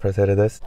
parceira Deus.